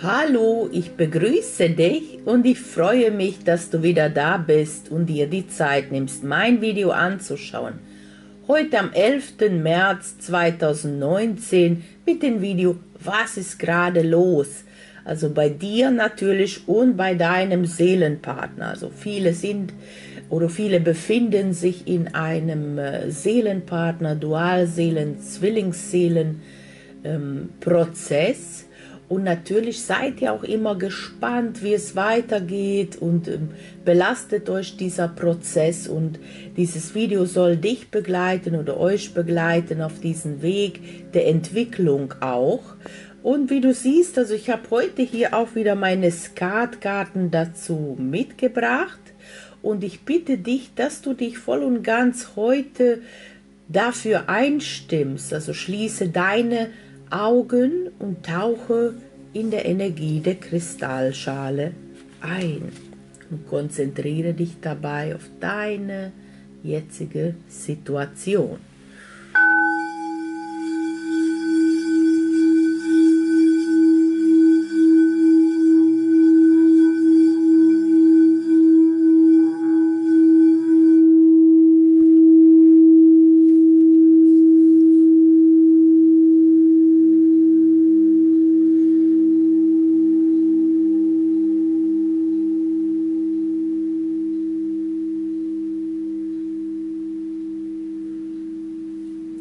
Hallo, ich begrüße dich und ich freue mich, dass du wieder da bist und dir die Zeit nimmst, mein Video anzuschauen. Heute am 11. März 2019 mit dem Video Was ist gerade los? Also bei dir natürlich und bei deinem Seelenpartner. Also viele sind oder viele befinden sich in einem äh, Seelenpartner, Dualseelen, Zwillingsseelen ähm, Prozess und natürlich seid ihr auch immer gespannt, wie es weitergeht und ähm, belastet euch dieser Prozess und dieses Video soll dich begleiten oder euch begleiten auf diesen Weg der Entwicklung auch. Und wie du siehst, also ich habe heute hier auch wieder meine Skatkarten dazu mitgebracht und ich bitte dich, dass du dich voll und ganz heute dafür einstimmst, also schließe deine Augen und tauche in der Energie der Kristallschale ein und konzentriere dich dabei auf deine jetzige Situation.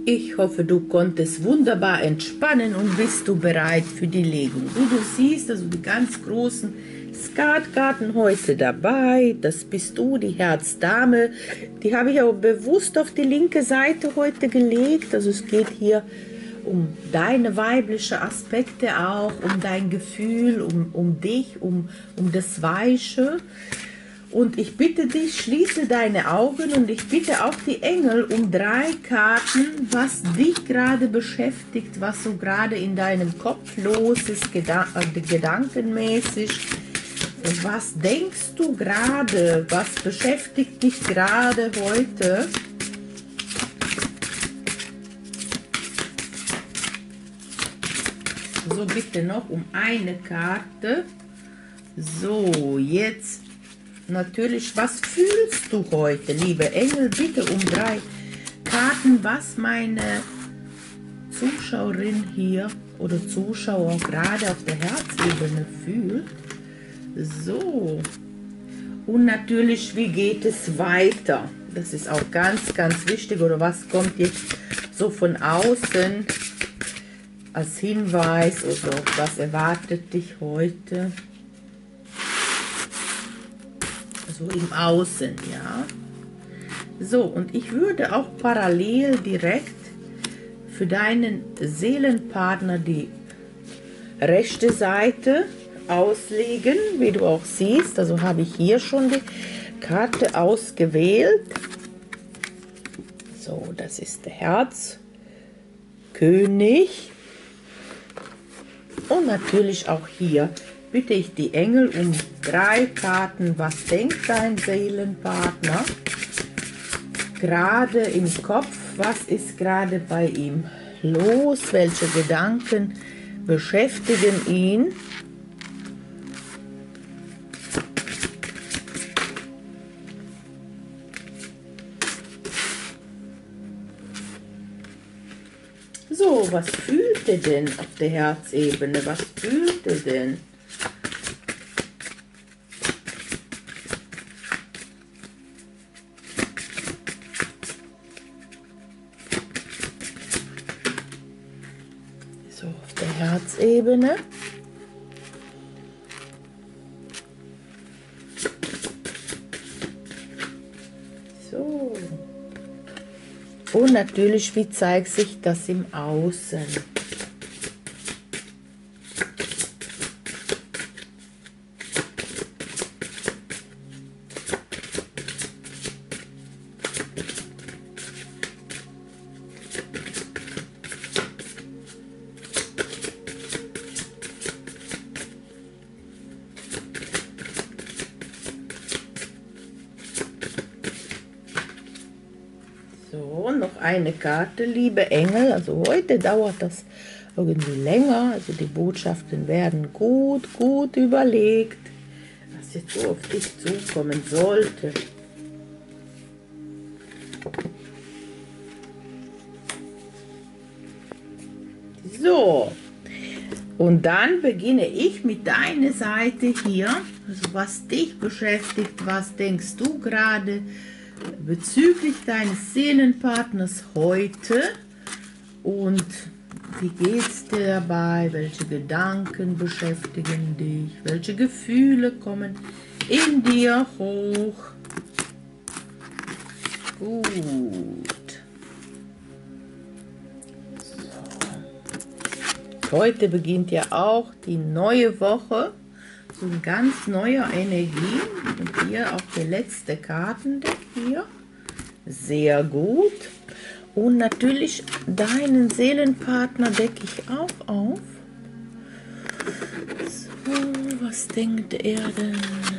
Ich hoffe, du konntest wunderbar entspannen und bist du bereit für die Legung. Wie du siehst, also die ganz großen Skatkarten heute dabei. Das bist du, die Herzdame. Die habe ich aber bewusst auf die linke Seite heute gelegt. Also es geht hier um deine weibliche Aspekte auch, um dein Gefühl, um, um dich, um, um das Weiche. Und ich bitte dich, schließe deine Augen und ich bitte auch die Engel um drei Karten, was dich gerade beschäftigt, was so gerade in deinem Kopf los ist, gedan äh, gedankenmäßig. Was denkst du gerade? Was beschäftigt dich gerade heute? So, bitte noch um eine Karte. So, jetzt natürlich, was fühlst du heute, liebe Engel? Bitte um drei Karten, was meine Zuschauerin hier oder Zuschauer gerade auf der Herzebene fühlt. So. Und natürlich, wie geht es weiter? Das ist auch ganz, ganz wichtig. Oder was kommt jetzt so von außen als Hinweis oder was erwartet dich heute? So im Außen, ja. So, und ich würde auch parallel direkt für deinen Seelenpartner die rechte Seite auslegen, wie du auch siehst. Also habe ich hier schon die Karte ausgewählt. So, das ist der Herzkönig. Und natürlich auch hier bitte ich die Engel um drei Karten. Was denkt dein Seelenpartner? Gerade im Kopf, was ist gerade bei ihm los? Welche Gedanken beschäftigen ihn? So, was fühlt er denn auf der Herzebene? Was fühlt er denn? Herzebene. So. Und natürlich, wie zeigt sich das im Außen? Eine Karte, liebe Engel. Also heute dauert das irgendwie länger. Also die Botschaften werden gut, gut überlegt, was jetzt so auf dich zukommen sollte. So, und dann beginne ich mit deiner Seite hier, also was dich beschäftigt, was denkst du gerade bezüglich deines Seelenpartners heute und wie geht's dir dabei, welche Gedanken beschäftigen dich, welche Gefühle kommen in dir hoch. Gut. Heute beginnt ja auch die neue Woche, so ein ganz neuer Energie. Und hier auch der letzte Kartendeck hier. Sehr gut. Und natürlich deinen Seelenpartner decke ich auch auf. So, was denkt er denn?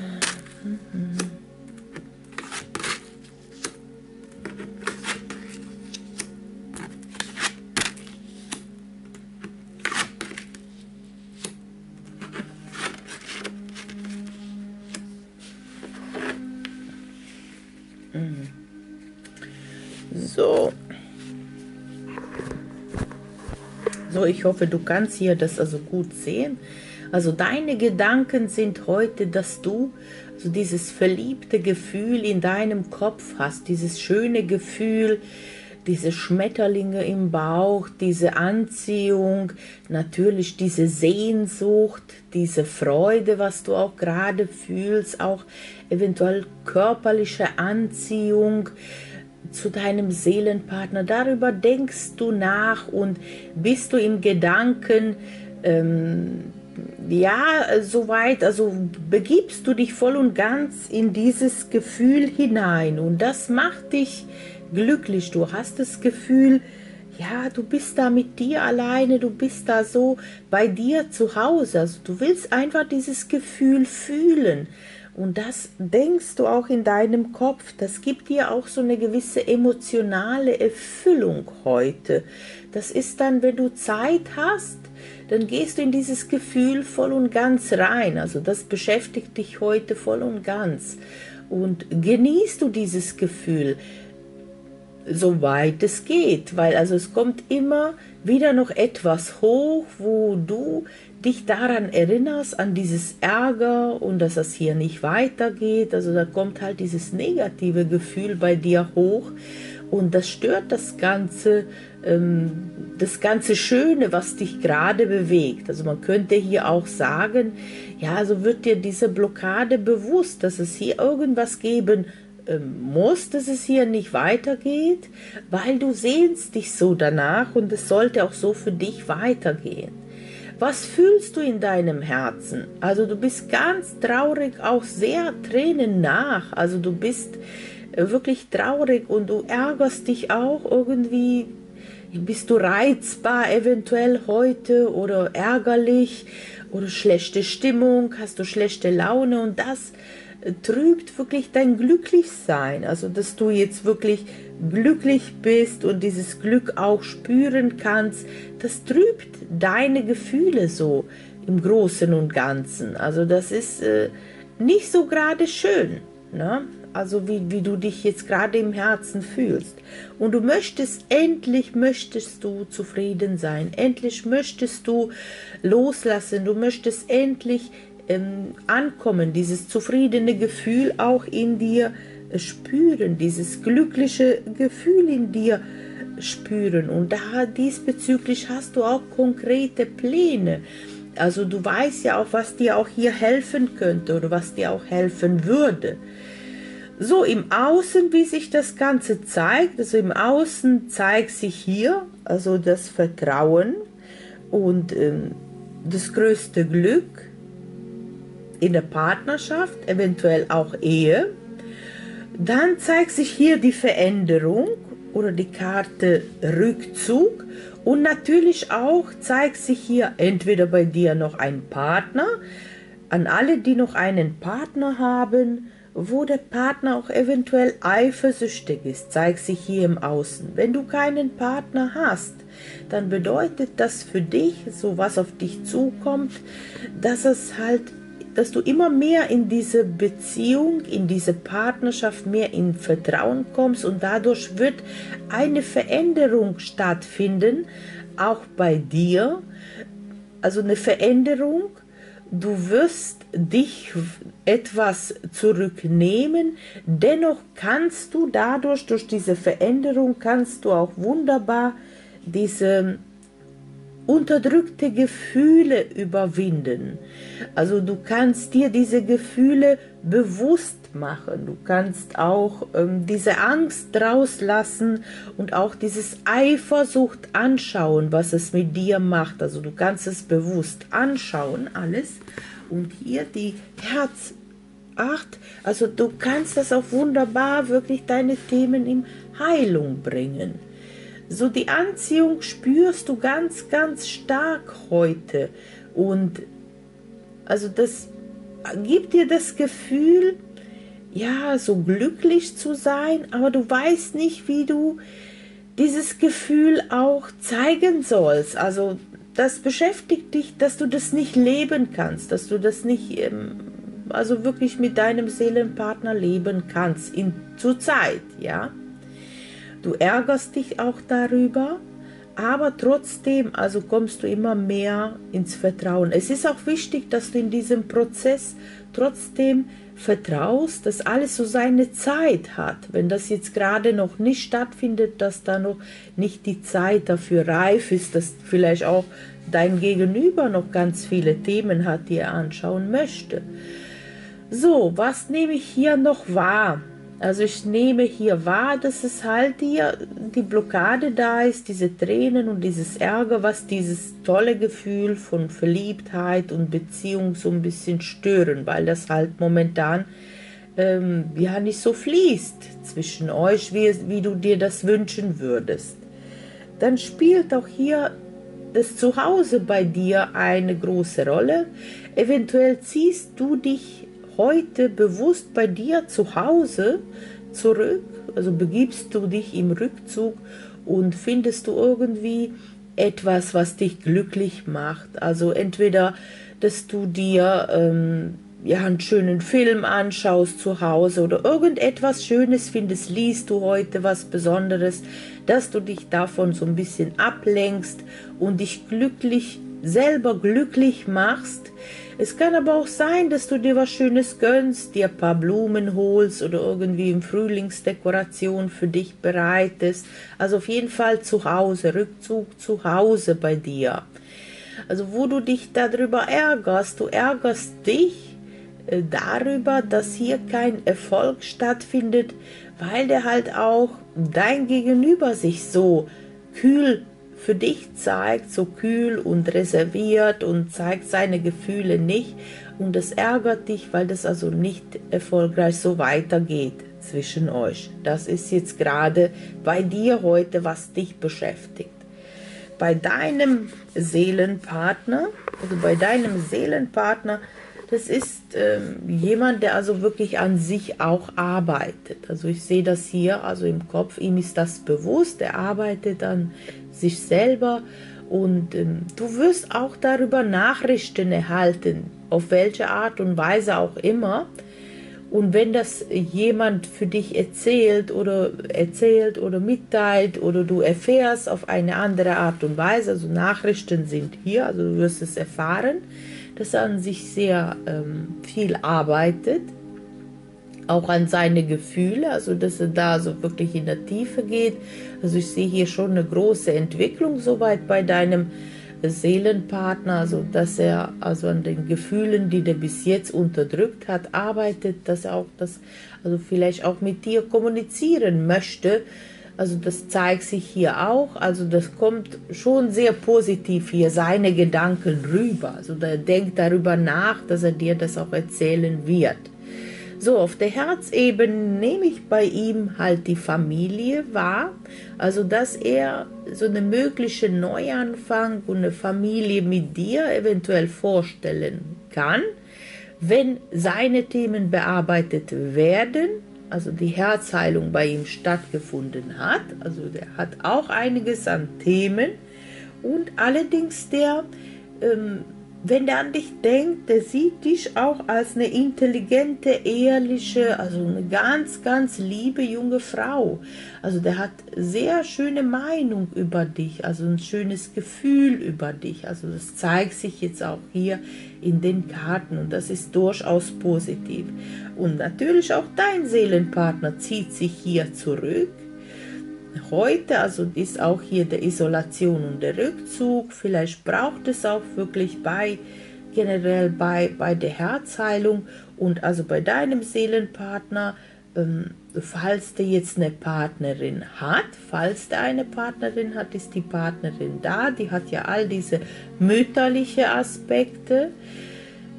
So. So, ich hoffe, du kannst hier das also gut sehen. Also deine Gedanken sind heute, dass du also dieses verliebte Gefühl in deinem Kopf hast, dieses schöne Gefühl, diese Schmetterlinge im Bauch, diese Anziehung, natürlich diese Sehnsucht, diese Freude, was du auch gerade fühlst, auch eventuell körperliche Anziehung, zu deinem Seelenpartner. Darüber denkst du nach und bist du im Gedanken, ähm, ja, soweit, also begibst du dich voll und ganz in dieses Gefühl hinein und das macht dich glücklich. Du hast das Gefühl, ja, du bist da mit dir alleine, du bist da so bei dir zu Hause. Also du willst einfach dieses Gefühl fühlen. Und das denkst du auch in deinem Kopf. Das gibt dir auch so eine gewisse emotionale Erfüllung heute. Das ist dann, wenn du Zeit hast, dann gehst du in dieses Gefühl voll und ganz rein. Also das beschäftigt dich heute voll und ganz. Und genießt du dieses Gefühl, soweit es geht, weil also es kommt immer wieder noch etwas hoch, wo du dich daran erinnerst, an dieses Ärger und dass es hier nicht weitergeht. Also da kommt halt dieses negative Gefühl bei dir hoch und das stört das Ganze, ähm, das ganze Schöne, was dich gerade bewegt. Also man könnte hier auch sagen, ja, also wird dir diese Blockade bewusst, dass es hier irgendwas geben ähm, muss, dass es hier nicht weitergeht, weil du sehnst dich so danach und es sollte auch so für dich weitergehen. Was fühlst du in deinem Herzen? Also du bist ganz traurig, auch sehr Tränen nach. Also du bist äh, wirklich traurig und du ärgerst dich auch irgendwie. Bist du reizbar eventuell heute oder ärgerlich oder schlechte Stimmung? Hast du schlechte Laune und das trübt wirklich dein Glücklichsein. Also, dass du jetzt wirklich glücklich bist und dieses Glück auch spüren kannst, das trübt deine Gefühle so im Großen und Ganzen. Also, das ist äh, nicht so gerade schön. Ne? Also wie, wie du dich jetzt gerade im Herzen fühlst. Und du möchtest, endlich möchtest du zufrieden sein. Endlich möchtest du loslassen. Du möchtest endlich ähm, ankommen, dieses zufriedene Gefühl auch in dir spüren, dieses glückliche Gefühl in dir spüren. Und da diesbezüglich hast du auch konkrete Pläne. Also du weißt ja auch, was dir auch hier helfen könnte oder was dir auch helfen würde. So im Außen, wie sich das Ganze zeigt, also im Außen zeigt sich hier also das Vertrauen und ähm, das größte Glück, in der Partnerschaft, eventuell auch Ehe. Dann zeigt sich hier die Veränderung oder die Karte Rückzug und natürlich auch zeigt sich hier entweder bei dir noch ein Partner, an alle, die noch einen Partner haben wo der Partner auch eventuell eifersüchtig ist, zeigt sich hier im Außen. Wenn du keinen Partner hast, dann bedeutet das für dich, so was auf dich zukommt, dass es halt, dass du immer mehr in diese Beziehung, in diese Partnerschaft mehr in Vertrauen kommst und dadurch wird eine Veränderung stattfinden, auch bei dir, also eine Veränderung, du wirst dich etwas zurücknehmen, dennoch kannst du dadurch, durch diese Veränderung, kannst du auch wunderbar diese unterdrückte Gefühle überwinden. Also du kannst dir diese Gefühle bewusst machen. Du kannst auch ähm, diese Angst rauslassen und auch dieses Eifersucht anschauen, was es mit dir macht. Also du kannst es bewusst anschauen, alles. Und hier die Herz 8, also du kannst das auch wunderbar wirklich deine Themen in Heilung bringen. So die Anziehung spürst du ganz, ganz stark heute. Und also das gibt dir das Gefühl, ja, so glücklich zu sein, aber du weißt nicht, wie du dieses Gefühl auch zeigen sollst. Also das beschäftigt dich, dass du das nicht leben kannst, dass du das nicht, ähm, also wirklich mit deinem Seelenpartner leben kannst, in, zur Zeit, ja. Du ärgerst dich auch darüber, aber trotzdem, also kommst du immer mehr ins Vertrauen. Es ist auch wichtig, dass du in diesem Prozess trotzdem vertraust, dass alles so seine Zeit hat. Wenn das jetzt gerade noch nicht stattfindet, dass da noch nicht die Zeit dafür reif ist, dass vielleicht auch dein Gegenüber noch ganz viele Themen hat, die er anschauen möchte. So, was nehme ich hier noch wahr? Also ich nehme hier wahr, dass es halt hier die Blockade da ist, diese Tränen und dieses Ärger, was dieses tolle Gefühl von Verliebtheit und Beziehung so ein bisschen stören, weil das halt momentan ähm, ja nicht so fließt zwischen euch, wie, wie du dir das wünschen würdest. Dann spielt auch hier das Zuhause bei dir eine große Rolle. Eventuell ziehst du dich heute bewusst bei dir zu Hause zurück, also begibst du dich im Rückzug und findest du irgendwie etwas, was dich glücklich macht. Also entweder, dass du dir ähm, ja, einen schönen Film anschaust zu Hause oder irgendetwas Schönes findest, liest du heute was Besonderes, dass du dich davon so ein bisschen ablenkst und dich glücklich, selber glücklich machst, es kann aber auch sein, dass du dir was Schönes gönnst, dir ein paar Blumen holst oder irgendwie im Frühlingsdekoration für dich bereitest. Also auf jeden Fall zu Hause, Rückzug zu Hause bei dir. Also wo du dich darüber ärgerst, du ärgerst dich äh, darüber, dass hier kein Erfolg stattfindet, weil der halt auch dein Gegenüber sich so kühl für dich zeigt, so kühl und reserviert und zeigt seine Gefühle nicht und das ärgert dich, weil das also nicht erfolgreich so weitergeht zwischen euch. Das ist jetzt gerade bei dir heute, was dich beschäftigt. Bei deinem Seelenpartner, also bei deinem Seelenpartner, das ist ähm, jemand, der also wirklich an sich auch arbeitet. Also ich sehe das hier, also im Kopf, ihm ist das bewusst, er arbeitet an sich selber und ähm, du wirst auch darüber Nachrichten erhalten, auf welche Art und Weise auch immer. Und wenn das jemand für dich erzählt oder erzählt oder mitteilt oder du erfährst auf eine andere Art und Weise, also Nachrichten sind hier, also du wirst es erfahren, dass er an sich sehr ähm, viel arbeitet, auch an seine Gefühle, also dass er da so wirklich in der Tiefe geht. Also ich sehe hier schon eine große Entwicklung soweit bei deinem Seelenpartner, also dass er also an den Gefühlen, die der bis jetzt unterdrückt hat, arbeitet, dass er auch das, also vielleicht auch mit dir kommunizieren möchte, also das zeigt sich hier auch. Also das kommt schon sehr positiv hier, seine Gedanken rüber. Also der denkt darüber nach, dass er dir das auch erzählen wird. So, auf der Herzebene nehme ich bei ihm halt die Familie wahr. Also, dass er so eine mögliche Neuanfang und eine Familie mit dir eventuell vorstellen kann wenn seine Themen bearbeitet werden, also die Herzheilung bei ihm stattgefunden hat, also der hat auch einiges an Themen und allerdings der ähm, wenn der an dich denkt, der sieht dich auch als eine intelligente, ehrliche, also eine ganz, ganz liebe junge Frau. Also der hat sehr schöne Meinung über dich, also ein schönes Gefühl über dich. Also das zeigt sich jetzt auch hier in den Karten und das ist durchaus positiv. Und natürlich auch dein Seelenpartner zieht sich hier zurück heute, also ist auch hier der Isolation und der Rückzug. Vielleicht braucht es auch wirklich bei generell bei, bei der Herzheilung und also bei deinem Seelenpartner, ähm, falls der jetzt eine Partnerin hat, falls der eine Partnerin hat, ist die Partnerin da, die hat ja all diese mütterliche Aspekte,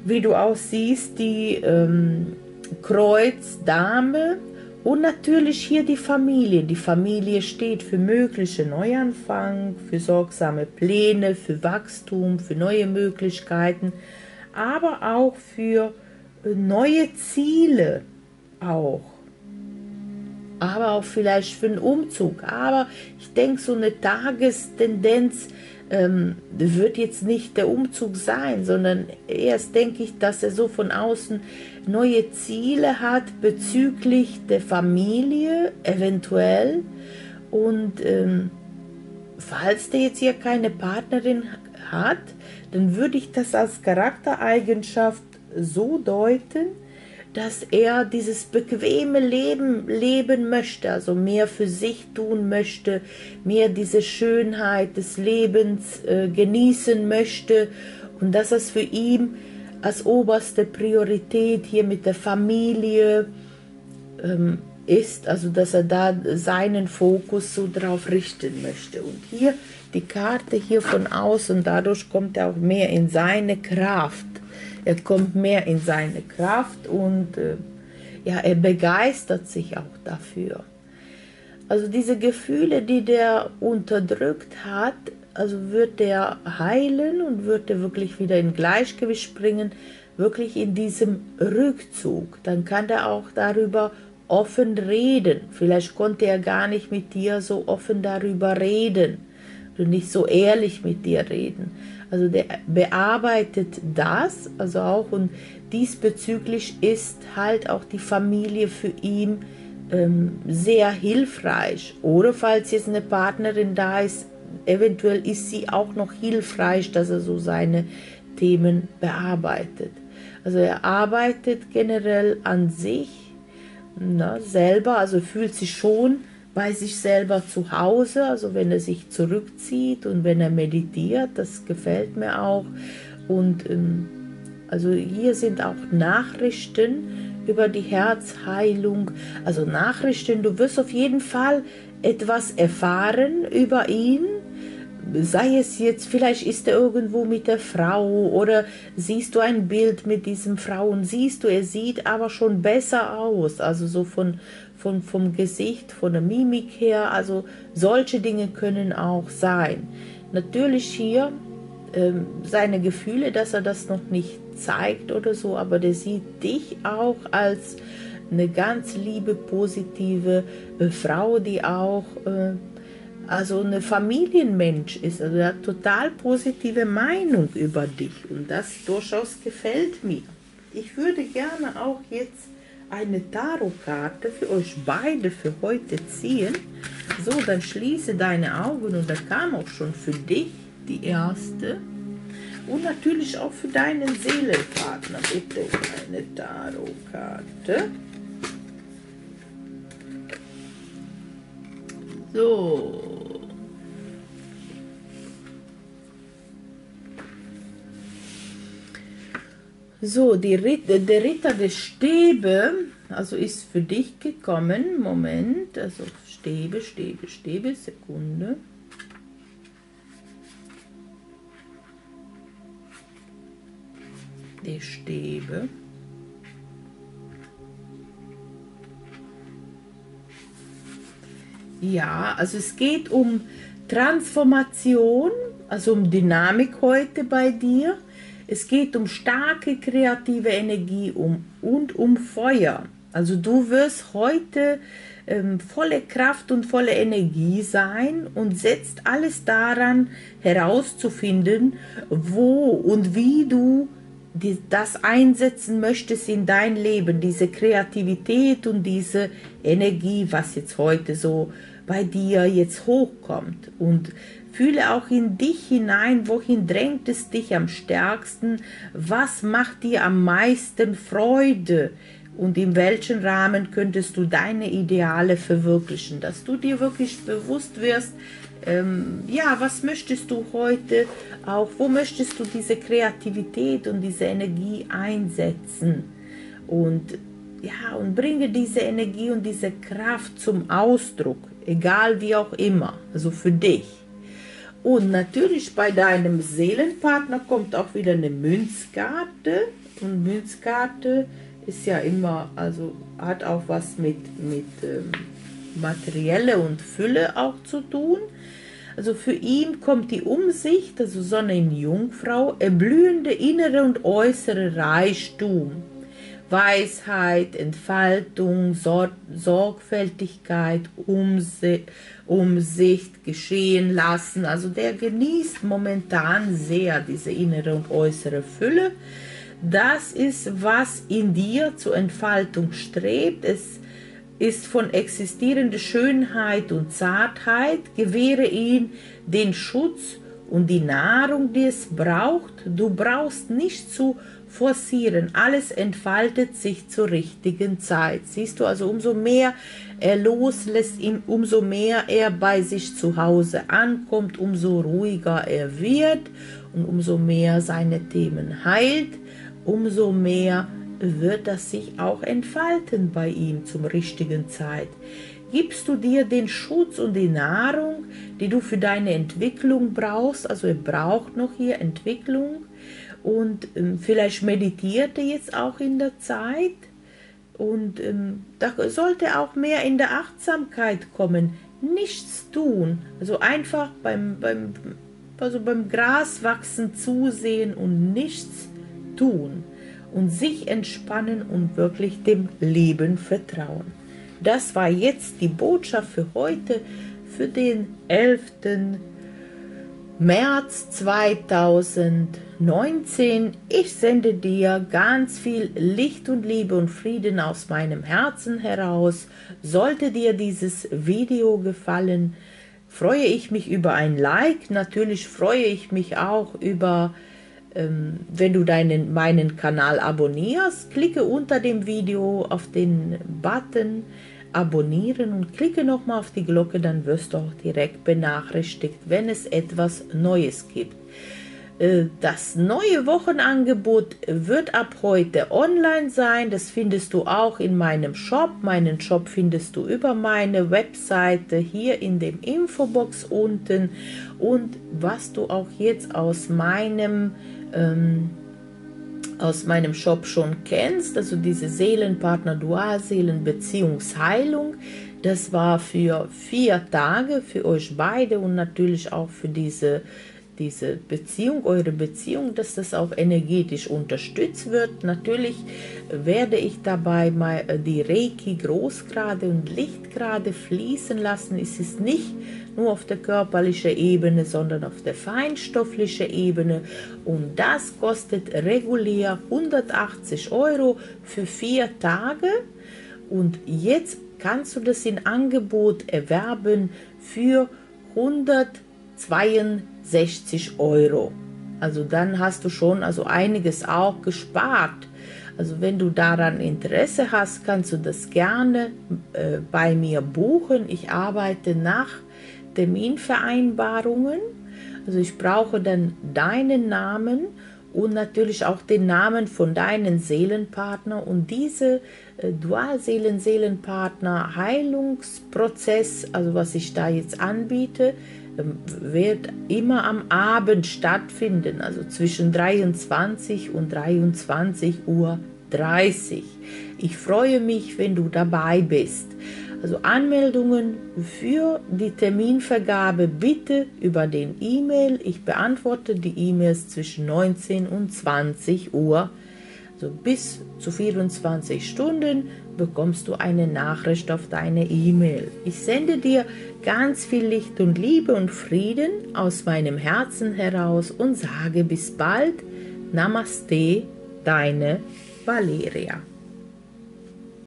wie du auch siehst, die ähm, Kreuz, Dame, und natürlich hier die Familie. Die Familie steht für mögliche Neuanfang, für sorgsame Pläne, für Wachstum, für neue Möglichkeiten, aber auch für äh, neue Ziele auch. Aber auch vielleicht für einen Umzug. Aber ich denke, so eine Tagestendenz ähm, wird jetzt nicht der Umzug sein, sondern erst denke ich, dass er so von außen neue Ziele hat bezüglich der Familie, eventuell. Und ähm, falls der jetzt hier keine Partnerin hat, dann würde ich das als Charaktereigenschaft so deuten, dass er dieses bequeme Leben leben möchte, also mehr für sich tun möchte, mehr diese Schönheit des Lebens äh, genießen möchte und dass es für ihn als oberste Priorität hier mit der Familie ähm, ist, also dass er da seinen Fokus so drauf richten möchte. Und hier die Karte hier von außen, dadurch kommt er auch mehr in seine Kraft er kommt mehr in seine Kraft und äh, ja, er begeistert sich auch dafür. Also diese Gefühle, die der unterdrückt hat, also wird der heilen und wird er wirklich wieder in Gleichgewicht bringen, wirklich in diesem Rückzug. Dann kann er auch darüber offen reden. Vielleicht konnte er gar nicht mit dir so offen darüber reden und nicht so ehrlich mit dir reden. Also der bearbeitet das, also auch und diesbezüglich ist halt auch die Familie für ihn ähm, sehr hilfreich. Oder falls jetzt eine Partnerin da ist, eventuell ist sie auch noch hilfreich, dass er so seine Themen bearbeitet. Also er arbeitet generell an sich na, selber, also fühlt sich schon bei sich selber zu Hause, also wenn er sich zurückzieht und wenn er meditiert, das gefällt mir auch. Und ähm, also hier sind auch Nachrichten über die Herzheilung, also Nachrichten, du wirst auf jeden Fall etwas erfahren über ihn, sei es jetzt, vielleicht ist er irgendwo mit der Frau oder siehst du ein Bild mit diesem Frau und siehst du, er sieht aber schon besser aus, also so von, von, vom Gesicht, von der Mimik her, also solche Dinge können auch sein. Natürlich hier ähm, seine Gefühle, dass er das noch nicht zeigt oder so, aber der sieht dich auch als eine ganz liebe, positive äh, Frau, die auch äh, also eine Familienmensch ist. Also er hat total positive Meinung über dich und das durchaus gefällt mir. Ich würde gerne auch jetzt eine Tarotkarte für euch beide für heute ziehen. So, dann schließe deine Augen und da kam auch schon für dich die erste. Und natürlich auch für deinen Seelenpartner. Bitte eine Tarotkarte. So. So, Ritter, der Ritter der Stäbe, also ist für dich gekommen. Moment, also Stäbe, Stäbe, Stäbe, Sekunde. Die Stäbe. Ja, also es geht um Transformation, also um Dynamik heute bei dir Es geht um starke kreative Energie um, und um Feuer. Also du wirst heute ähm, volle Kraft und volle Energie sein und setzt alles daran herauszufinden, wo und wie du die, das einsetzen möchtest in dein Leben, diese Kreativität und diese Energie, was jetzt heute so bei dir jetzt hochkommt. Und fühle auch in dich hinein, wohin drängt es dich am stärksten, was macht dir am meisten Freude? Und in welchem Rahmen könntest du deine Ideale verwirklichen, dass du dir wirklich bewusst wirst, ähm, ja, was möchtest du heute auch, wo möchtest du diese Kreativität und diese Energie einsetzen? Und ja, und bringe diese Energie und diese Kraft zum Ausdruck, egal wie auch immer, also für dich. Und natürlich bei deinem Seelenpartner kommt auch wieder eine Münzkarte und Münzkarte ist ja immer, also hat auch was mit, mit ähm, Materielle und Fülle auch zu tun. Also für ihn kommt die Umsicht, also Sonne in Jungfrau, erblühende innere und äußere Reichtum, Weisheit, Entfaltung, Sor Sorgfältigkeit, Umse Umsicht geschehen lassen. Also der genießt momentan sehr diese innere und äußere Fülle. Das ist, was in dir zur Entfaltung strebt. Es ist von existierender Schönheit und Zartheit, gewähre ihm den Schutz und die Nahrung, die es braucht. Du brauchst nicht zu forcieren, alles entfaltet sich zur richtigen Zeit. Siehst du, also umso mehr er loslässt, umso mehr er bei sich zu Hause ankommt, umso ruhiger er wird und umso mehr seine Themen heilt, umso mehr wird das sich auch entfalten bei ihm zum richtigen Zeit. Gibst du dir den Schutz und die Nahrung, die du für deine Entwicklung brauchst, also er braucht noch hier Entwicklung und ähm, vielleicht meditiert er jetzt auch in der Zeit und ähm, da sollte auch mehr in der Achtsamkeit kommen, nichts tun, also einfach beim, beim, also beim Gras wachsen zusehen und nichts tun und sich entspannen und wirklich dem Leben vertrauen. Das war jetzt die Botschaft für heute, für den 11. März 2019. Ich sende dir ganz viel Licht und Liebe und Frieden aus meinem Herzen heraus. Sollte dir dieses Video gefallen, freue ich mich über ein Like. Natürlich freue ich mich auch über ähm, wenn du deinen, meinen Kanal abonnierst, klicke unter dem Video auf den Button abonnieren und klicke nochmal auf die Glocke, dann wirst du auch direkt benachrichtigt, wenn es etwas Neues gibt. Äh, das neue Wochenangebot wird ab heute online sein. Das findest du auch in meinem Shop. Meinen Shop findest du über meine Webseite hier in dem Infobox unten. Und was du auch jetzt aus meinem ähm, aus meinem Shop schon kennst, also diese Seelenpartner Dualseelen Beziehungsheilung. Das war für vier Tage für euch beide und natürlich auch für diese diese Beziehung, eure Beziehung, dass das auch energetisch unterstützt wird. Natürlich werde ich dabei mal äh, die Reiki Großgrade und Lichtgrade fließen lassen. Es ist nicht nur auf der körperlichen Ebene, sondern auf der feinstofflichen Ebene. Und das kostet regulär 180 Euro für vier Tage. Und jetzt kannst du das in Angebot erwerben für 162 Euro. Also dann hast du schon also einiges auch gespart. Also wenn du daran Interesse hast, kannst du das gerne äh, bei mir buchen. Ich arbeite nach Terminvereinbarungen. Also ich brauche dann deinen Namen und natürlich auch den Namen von deinen Seelenpartner und diese äh, Dualseelen-Seelenpartner Heilungsprozess, also was ich da jetzt anbiete, wird immer am Abend stattfinden, also zwischen 23 und 23 Uhr 30. Ich freue mich, wenn du dabei bist. Also Anmeldungen für die Terminvergabe bitte über den E-Mail. Ich beantworte die E-Mails zwischen 19 und 20 Uhr. Also bis zu 24 Stunden bekommst du eine Nachricht auf deine E-Mail. Ich sende dir ganz viel Licht und Liebe und Frieden aus meinem Herzen heraus und sage bis bald. Namaste, deine Valeria.